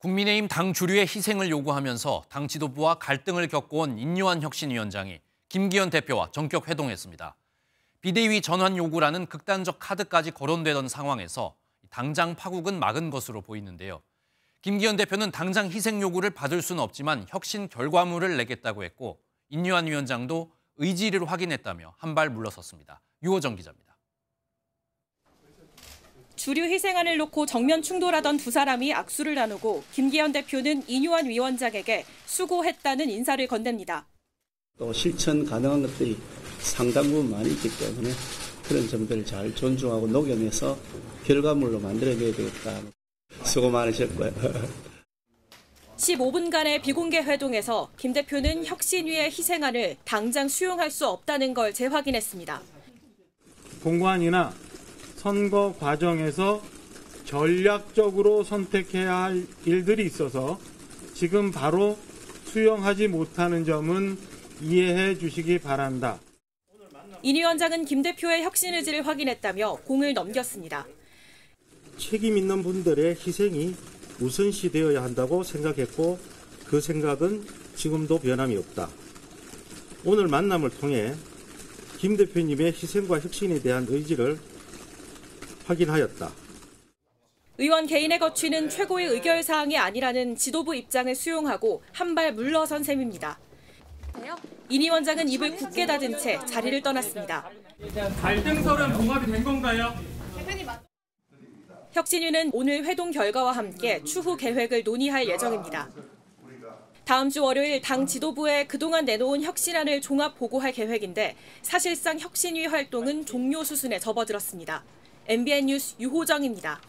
국민의힘 당 주류의 희생을 요구하면서 당 지도부와 갈등을 겪어온 인요한 혁신위원장이 김기현 대표와 전격 회동했습니다. 비대위 전환 요구라는 극단적 카드까지 거론되던 상황에서 당장 파국은 막은 것으로 보이는데요. 김기현 대표는 당장 희생 요구를 받을 수는 없지만 혁신 결과물을 내겠다고 했고 인요한 위원장도 의지를 확인했다며 한 발 물러섰습니다. 유호정 기자입니다. 주류 희생안을 놓고 정면 충돌하던 두 사람이 악수를 나누고 김기현 대표는 이뇨한 위원장에게 수고했다는 인사를 건넵니다. 또 실천 가능한 것들이 상당 부분 많이 있기 때문에 그런 점들을 잘 존중하고 녹여내서 결과물로 만들어내야 되겠다. 수고 많으셨고요. 15분간의 비공개 회동에서 김 대표는 혁신위의 희생안을 당장 수용할 수 없다는 걸 재확인했습니다. 공관이나 선거 과정에서 전략적으로 선택해야 할 일들이 있어서 지금 바로 수용하지 못하는 점은 이해해 주시기 바란다. 인 위원장은 김 대표의 혁신 의지를 확인했다며 공을 넘겼습니다. 책임 있는 분들의 희생이 우선시 되어야 한다고 생각했고 그 생각은 지금도 변함이 없다. 오늘 만남을 통해 김 대표님의 희생과 혁신에 대한 의지를 확인하였다. 의원 개인의 거취는 최고의 의결 사항이 아니라는 지도부 입장을 수용하고 한 발 물러선 셈입니다. 인 위원장은 입을 굳게 닫은 채 자리를 떠났습니다. 갈등설은 봉합이 된 건가요? 혁신위는 오늘 회동 결과와 함께 추후 계획을 논의할 예정입니다. 다음 주 월요일 당 지도부에 그동안 내놓은 혁신안을 종합 보고할 계획인데 사실상 혁신위 활동은 종료 수순에 접어들었습니다. MBN 뉴스 유호정입니다.